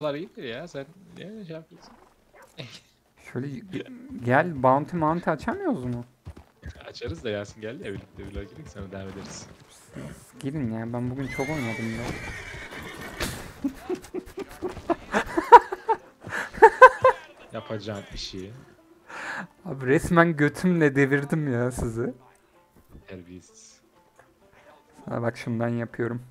Bunlar iyidir ya sen ne şey yapıyorsun? Şöyle gel bounty mount açamıyoruz mu? Açarız da Yasin geldi ya birlikte vlog girdik sonra devam ederiz. Siz Girin ya ben bugün çok oynadım ya. Yapacağın işi Abi resmen götümle devirdim ya sizi. terbiyesiz. Ha bak şundan yapıyorum.